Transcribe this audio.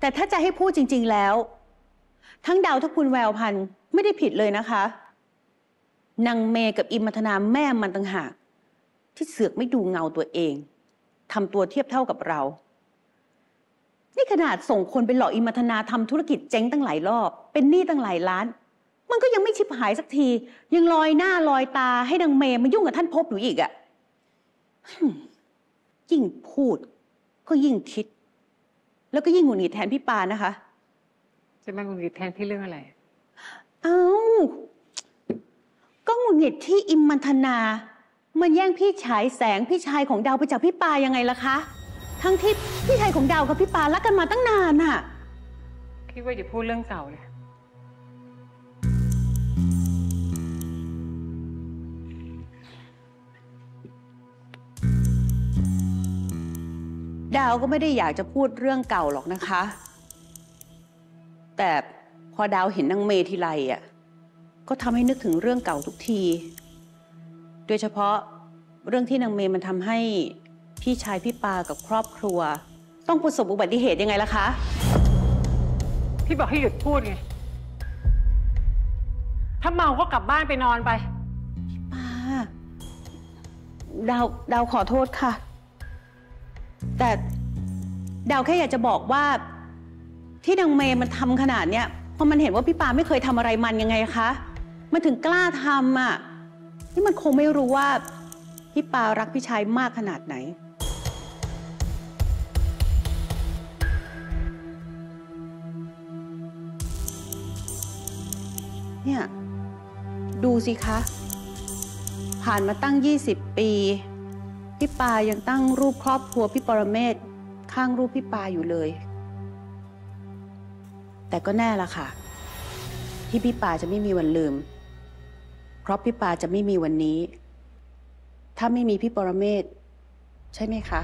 แต่ถ้าจะให้พูดจริง ๆแล้ว ทั้งดาวทั้งคุณแววพันธ์ไม่ได้ผิดเลยนะคะนางเมย์กับอิมัทนาแม่มันต่างหาก ที่เสือกไม่ดูเงาตัวเองทำตัวเทียบเท่ากับเรา นี่ขนาดส่งคนไปหลอกอิมัทนาทำธุรกิจเจ๊งตั้งหลายรอบ เป็นหนี้ตั้งหลายล้าน มันก็ยังไม่ชิบหายสักที ยังลอยหน้าลอยตาให้นางเมย์มายุ่งกับท่านพบอยู่อีกอะ่ะยิ่งพูดก็ยิ่งคิด แล้วก็ยิ่งหงุดหงิดแทนพี่ปานะคะ จะมาหงุดหงิดแทนพี่เรื่องอะไร เอ้า ก็หงุดหงิดที่อิมมันธนา มันแย่งพี่ชายแสงพี่ชายของดาวไปจากพี่ปายังไงล่ะคะ ทั้งที่พี่ชายของดาวกับพี่ปารักกันมาตั้งนานน่ะ คิดว่าอย่าพูดเรื่องเก่าเลย ดาวก็ไม่ได้อยากจะพูดเรื่องเก่าหรอกนะคะ แต่พอดาวเห็นนางเมทีไรอะก็ทำให้นึกถึงเรื่องเก่าทุกที โดยเฉพาะเรื่องที่นางเมมันทำให้พี่ชายพี่ปากับครอบครัว ต้องประสบอุบัติเหตุยังไงล่ะคะ พี่บอกให้หยุดพูดไง ถ้าเมาก็กลับบ้านไปนอนไปป้าดาว ดาวขอโทษค่ะ แต่ดาวแค่อยากจะบอกว่า ที่นางเมย์มันทำขนาดเนี้ยเพราะมันเห็นว่าพี่ปาไม่เคยทำอะไรมันยังไงคะมันถึงกล้าทำอะนี่มันคงไม่รู้ว่า พี่ปารักพี่ชายมากขนาดไหน เนี่ย ดูสิคะ ผ่านมาตั้ง 20 ปี พี่ปายังตั้งรูปครอบครัวพี่ปรเมศข้างรูปพี่ปาอยู่เลย แต่ก็แน่ละค่ะ ที่พี่ปาจะไม่มีวันลืม เพราะพี่ปาจะไม่มีวันนี้ ถ้าไม่มีพี่ปรเมศใช่ไหมคะ